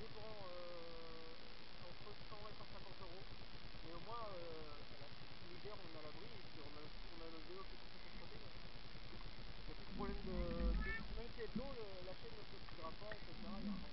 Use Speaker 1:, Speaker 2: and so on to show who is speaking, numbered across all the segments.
Speaker 1: dépend euh, entre 100 et 150 euros. Mais au moins, euh, l'hiver, on a l'abri et puis on a, on a le vélo qui est tout contrôlé. Il n'y a plus de problème de. Même s'il y a de l'eau, la chaîne ne se pas, etc.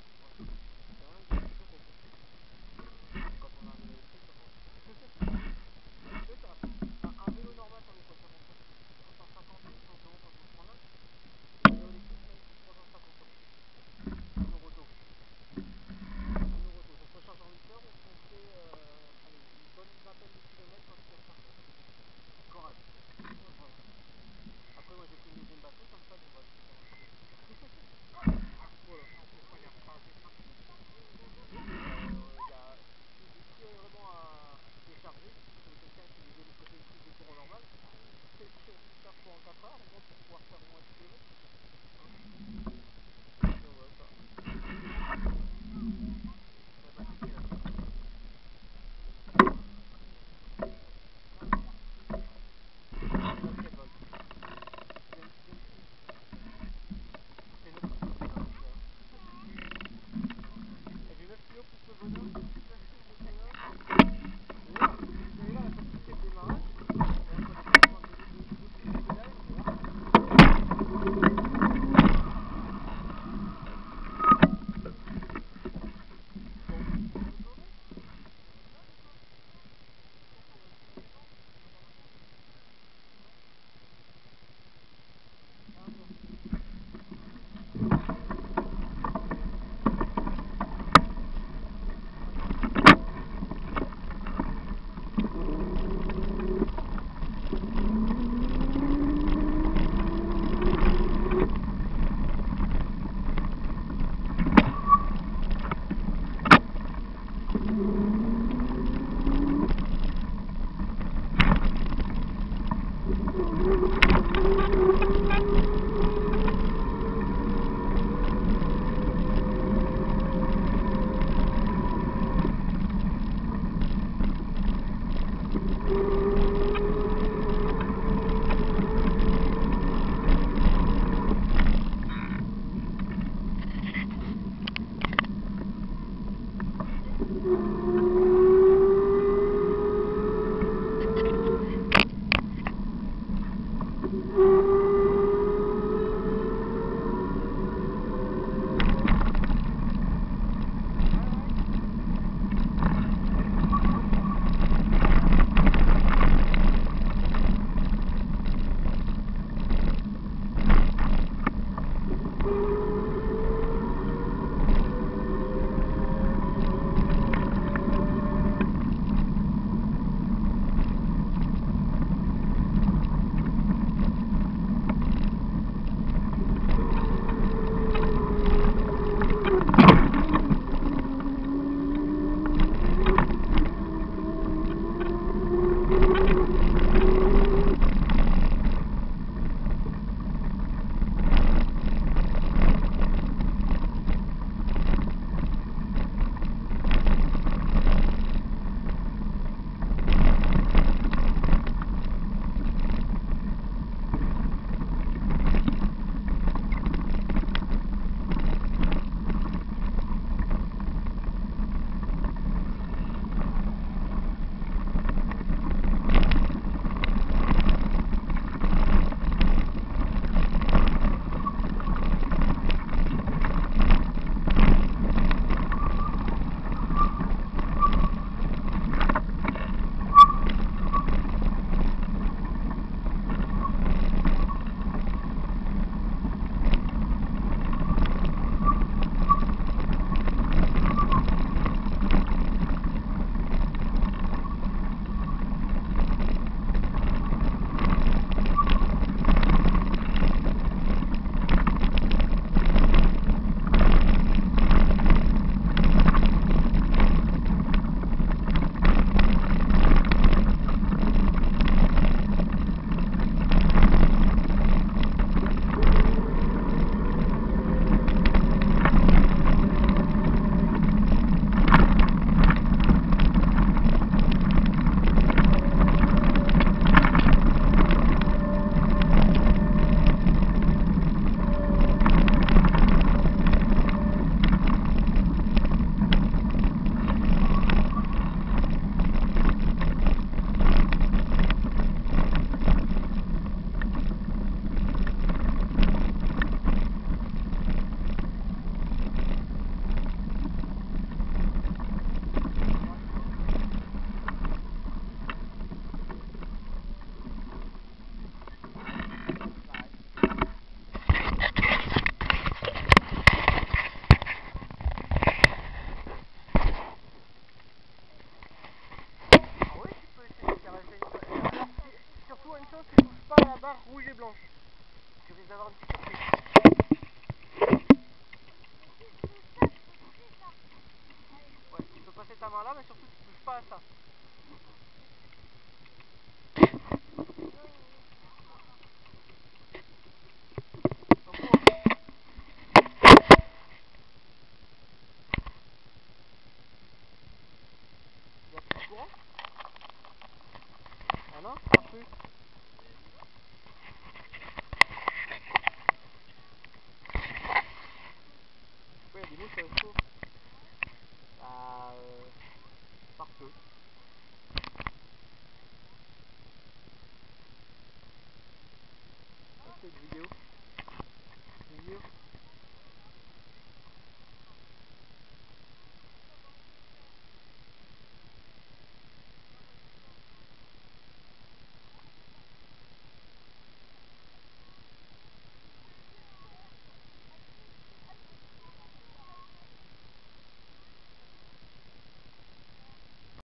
Speaker 1: Hello, coffee.